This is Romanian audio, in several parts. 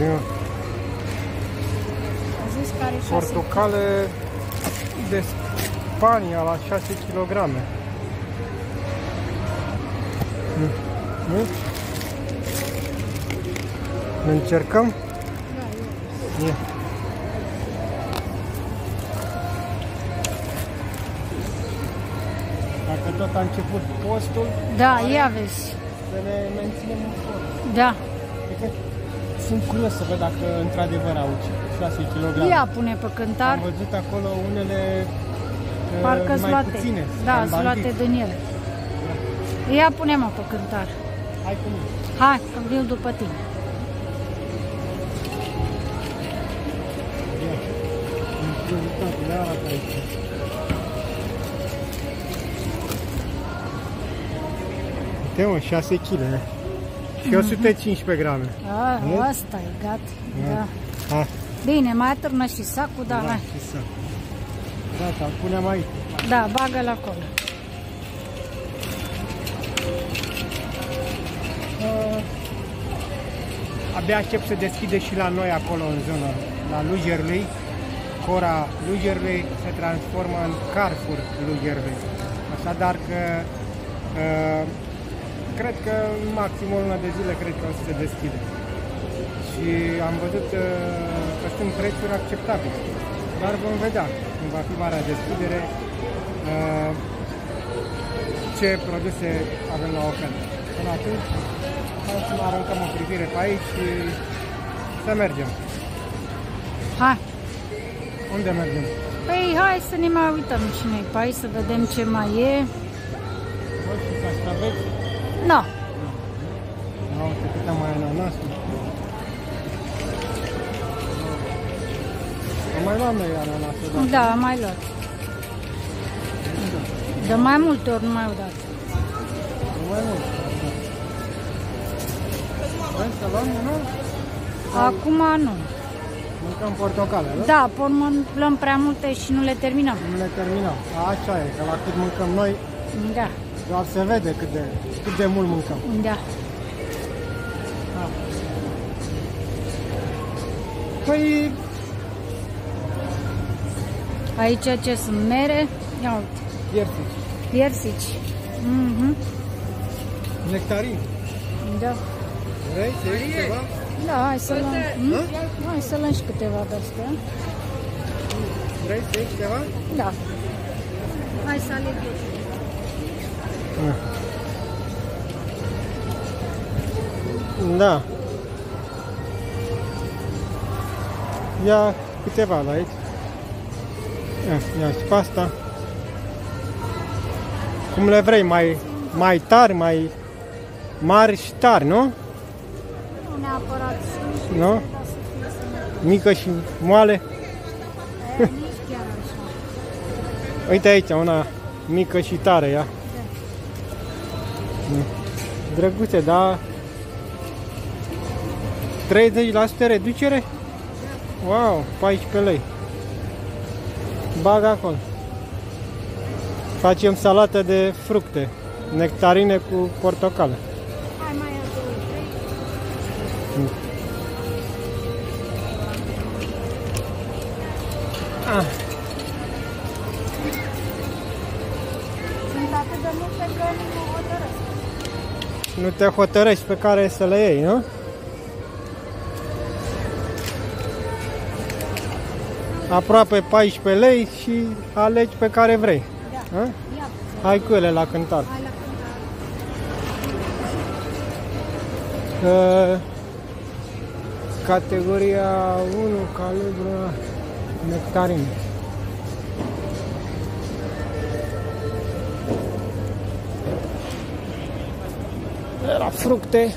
Ia. A zis că are 6 Portocale de Spania la 6 kg. Nu? Nu? Încercăm? Da, Ia. Dacă tot a început postul, Da, ia vezi. să ne menținem în formă. Da. Adică Sunt curios să văd dacă într-adevăr au 6 kg. Ia pune pe cântar. Am văzut acolo unele uh, Parcă mai sunt luate. puține. Da, am sunt luate bandit. din ele. Ia pune-mă pe cântar. Hai cu mine. Hai, că viu după tine. Ia. În prioritate, le arată aici. Uite mă, 6 kg. Și 115 grame. A, Nu? asta e, gata. Da. Ha, Bine, mai atârnă și sacul, da, da, hai. și să. Gata, îl punem aici. Da, bagă-l acolo. Uh, abia aștept să deschide și la noi acolo în zonă, la Lugerlui. Cora Lugerlui se transformă în Carrefour Lugerlui. Așadar că uh, cred că în maxim o lună de zile cred că o să se deschide. Și am văzut uh, că sunt prețuri acceptabile. Dar vom vedea când va fi marea deschidere uh, ce produse avem la ofertă. Până atunci, hai să mai aruncăm o privire pe aici și să mergem. Hai. Unde mergem? Păi hai să ne mai uităm și noi pe aici, să vedem ce mai e. Voi și castraveți? No. Da, uite câte mai ananasul. Am mai luat noi ananasul, da. Da, am mai luat. De mai multe ori, nu mai odată. Mai mult. Da. Vrei să luăm unul? Acum nu. Mâncăm portocale, da? Da, pe urmă luăm prea multe și nu le terminăm. Nu le terminăm. Așa e, că la cât mâncăm noi, Da, doar se vede cât de, cât de mult mâncăm. da. Păi, Aici ce sunt mere? Ia uite, iertiți. piersici. Mhm. Nectarin. Da. Vrei să iei ceva? Da, hai să luăm. Hmm? Hai să luăm și câteva de astea. Vrei să iei ceva? Da. Hai să aleg eu. Da. Ia câteva la aici. Ia, ia și pe asta. Cum le vrei, mai, mai tari, mai mari și tari, nu? Nu neapărat să Nu? dar să fie să Mică și moale. E, nici chiar așa. Uite aici, una mică și tare, ia. Mm. Drăguțe, da? 30% reducere? Wow, 14 lei. Bag acolo. Facem salată de fructe, nectarine cu portocale. Hai mai ia două, trei. Ah, Sunt atât de multe că nu mă hotărăsc. Nu te hotărăști pe care să le iei, nu? Aproape 14 lei și alegi pe care vrei. Da. A? Ia, Hai cu ele la cântar. hai la cântar. Uh, categoria 1, calibru nectarin. La fructe.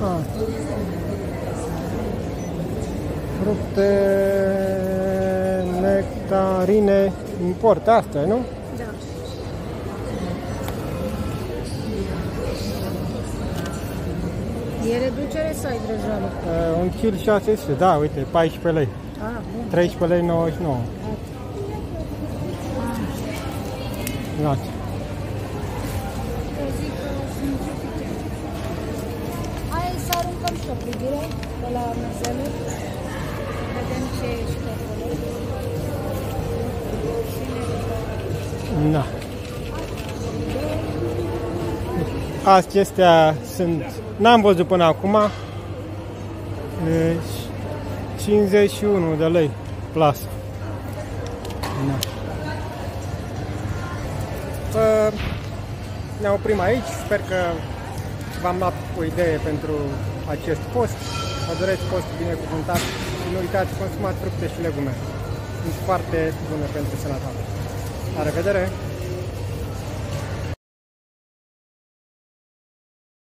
Ah. Fructe nectarine import astea, nu? Da. E reducere sau e grejoală? Uh, un kil 600, da, uite, 14 lei. Ah, bun. 13 lei 99. Gata. Eu zic că sunt aruncăm și o privire de la mezeluri. Vedem ce ești acolo. Da. Acestea sunt, n-am văzut până acum, e, 51 de lei plasă. Da. Ne oprim aici, sper că v-am dat o idee pentru acest post. Vă doresc post binecuvântat și nu uitați, consumați fructe și legume. Sunt foarte bune pentru sănătate. La revedere!